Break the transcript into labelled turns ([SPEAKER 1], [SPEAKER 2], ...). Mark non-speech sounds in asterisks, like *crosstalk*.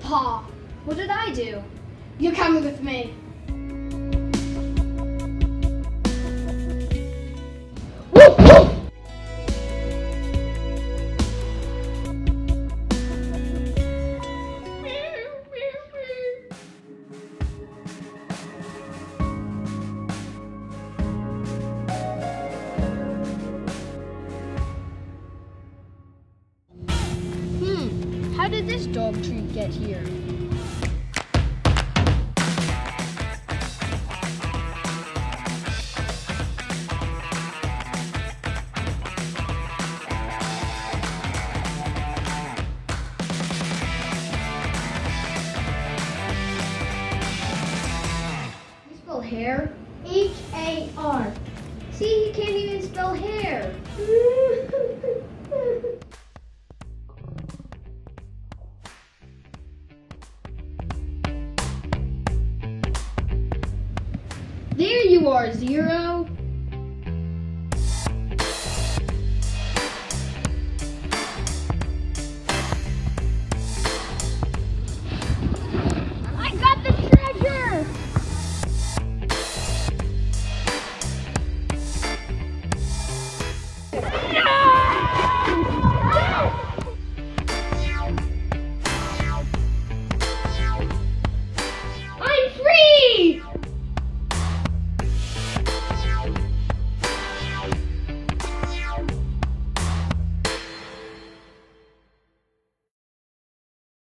[SPEAKER 1] Pa, what did I do? You're coming with me.
[SPEAKER 2] How did this dog treat get here?
[SPEAKER 1] Hair? H A R. See, he can't even spell hair. *laughs*
[SPEAKER 2] There you are, Zero.